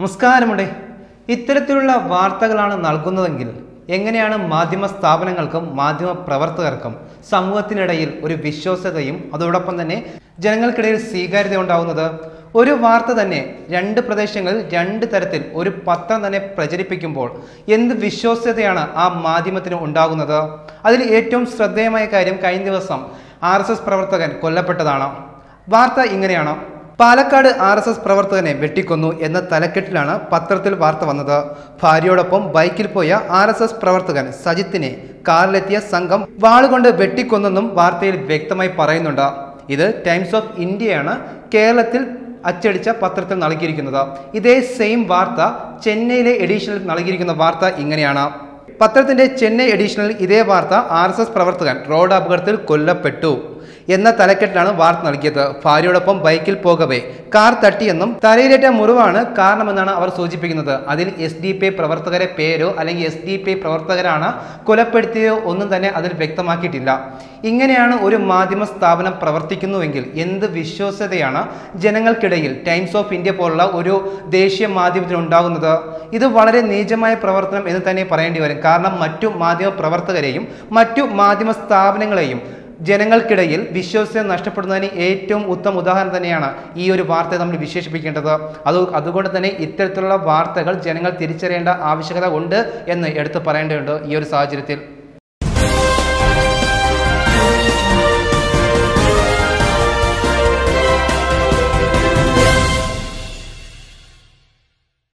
നമസ്കാരമുടെ ഇത്തരത്തിലുള്ള വാർത്തകളാണ് നൽകുന്നതെങ്കിൽ എങ്ങനെയാണ് മാധ്യമ സ്ഥാപനങ്ങൾക്കും മാധ്യമ പ്രവർത്തകർക്കും സമൂഹത്തിനിടയിൽ ഒരു വിശ്വാസ്യതയും അതോടൊപ്പം തന്നെ ജനങ്ങൾക്കിടയിൽ സ്വീകാര്യത ഉണ്ടാവുന്നത് ഒരു വാർത്ത തന്നെ രണ്ട് പ്രദേശങ്ങളിൽ രണ്ട് തരത്തിൽ ഒരു പത്രം തന്നെ പ്രചരിപ്പിക്കുമ്പോൾ എന്ത് വിശ്വാസ്യതയാണ് ആ മാധ്യമത്തിന് ഉണ്ടാകുന്നത്? അതിൽ ഏറ്റവും ശ്രദ്ധേയമായ കാര്യം കഴിഞ്ഞ ദിവസം ആർ പ്രവർത്തകൻ കൊല്ലപ്പെട്ടതാണ്. വാർത്ത ഇങ്ങനെയാണ്. പാലക്കാട് ആർ എസ് എസ് പ്രവർത്തകനെ വെട്ടിക്കൊന്നു എന്ന തലക്കെട്ടിലാണ് പത്രത്തിൽ വാർത്ത വന്നത്. ഭാര്യയോടൊപ്പം ബൈക്കിൽ പോയ ആർ എസ് എസ് പ്രവർത്തകൻ സജിത്തിനെ കാറിലെത്തിയ സംഘം വാളുകൊണ്ട് വെട്ടിക്കൊന്നെന്നും വാർത്തയിൽ വ്യക്തമായി പറയുന്നുണ്ട്. ഇത് ടൈംസ് ഓഫ് ഇന്ത്യയാണ് കേരളത്തിൽ അച്ചടിച്ച പത്രത്തിൽ നൽകിയിരിക്കുന്നത്. ഇതേ സെയിം വാർത്ത ചെന്നൈയിലെ എഡീഷനിൽ നൽകിയിരിക്കുന്ന വാർത്ത ഇങ്ങനെയാണ്. പത്രത്തിന്റെ ചെന്നൈ എഡീഷനിൽ ഇതേ വാർത്ത ആർ പ്രവർത്തകൻ റോഡ് അപകടത്തിൽ കൊല്ലപ്പെട്ടു. എന്ന തലക്കെട്ടിലാണ് വാർത്ത നൽകിയത്. ഭാര്യയോടൊപ്പം ബൈക്കിൽ പോകവേ കാർ തട്ടിയെന്നും തലയിലേറ്റ മുറിവാണ് കാരണമെന്നാണ് അവർ സൂചിപ്പിക്കുന്നത്. അതിൽ എസ് ഡി പി പ്രവർത്തകരെ പേരോ അല്ലെങ്കിൽ എസ് ഡി പി പ്രവർത്തകരാണ് കൊലപ്പെടുത്തിയോ ഒന്നും തന്നെ അതിൽ വ്യക്തമാക്കിയിട്ടില്ല. ഇങ്ങനെയാണ് ഒരു മാധ്യമ സ്ഥാപനം പ്രവർത്തിക്കുന്നുവെങ്കിൽ എന്ത് വിശ്വാസ്യതയാണ് ജനങ്ങൾക്കിടയിൽ ടൈംസ് ഓഫ് ഇന്ത്യ പോലുള്ള ഒരു ദേശീയ മാധ്യമത്തിന് ഉണ്ടാകുന്നത്? ഇത് വളരെ നീചമായ പ്രവർത്തനം എന്ന് തന്നെ പറയേണ്ടി വരും. കാരണം മറ്റു മാധ്യമ പ്രവർത്തകരെയും മറ്റു മാധ്യമ സ്ഥാപനങ്ങളെയും ജനങ്ങൾക്കിടയിൽ വിശ്വാസ്യത നഷ്ടപ്പെടുന്നതിന് ഏറ്റവും ഉത്തമ ഉദാഹരണം തന്നെയാണ് ഈ ഒരു വാർത്തയെ നമ്മൾ വിശേഷിപ്പിക്കേണ്ടത്. അത് അതുകൊണ്ട് തന്നെ ഇത്തരത്തിലുള്ള വാർത്തകൾ ജനങ്ങൾ തിരിച്ചറിയേണ്ട ആവശ്യകത ഉണ്ട് എന്ന് എടുത്തു പറയേണ്ടതുണ്ട് ഈ ഒരു സാഹചര്യത്തിൽ.